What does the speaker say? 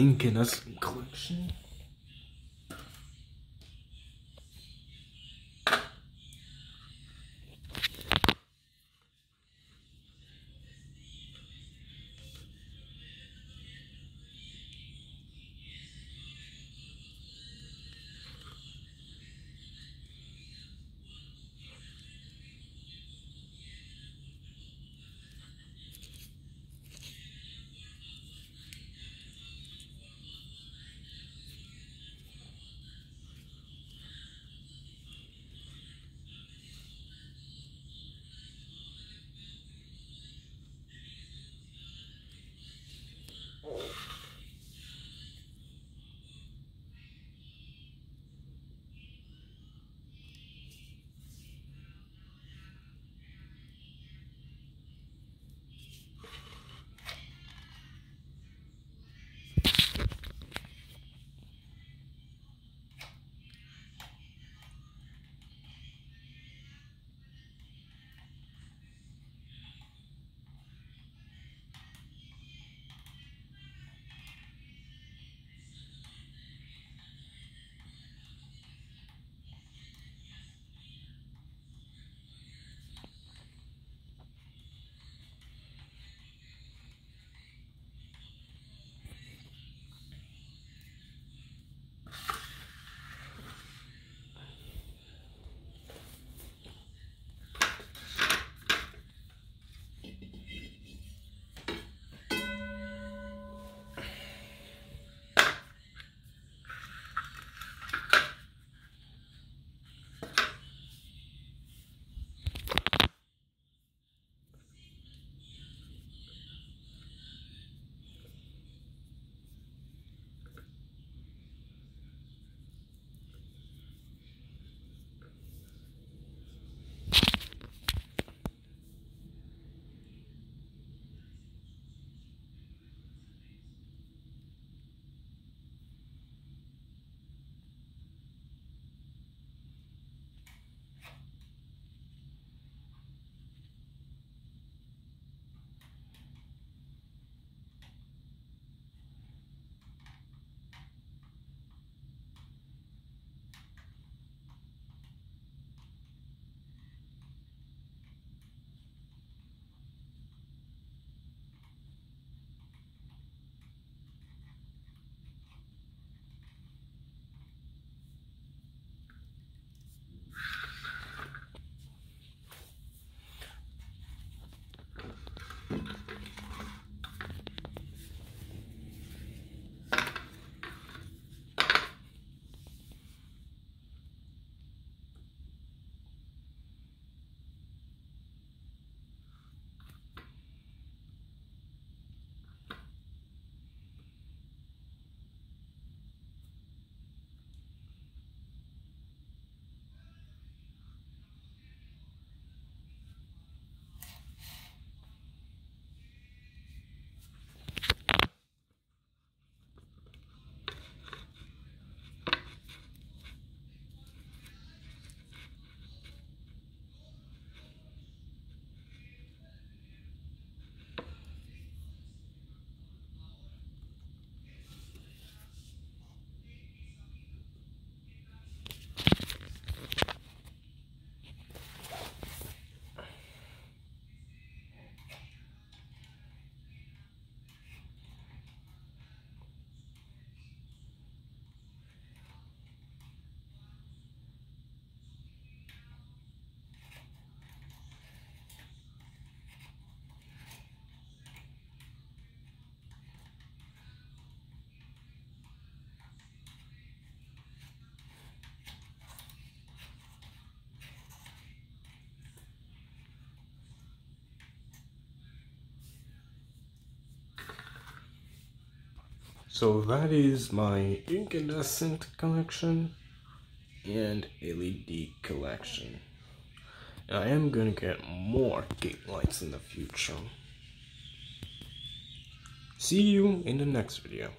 incandescent collection. So that is my incandescent collection and LED collection. I am gonna get more gate lights in the future. See you in the next video.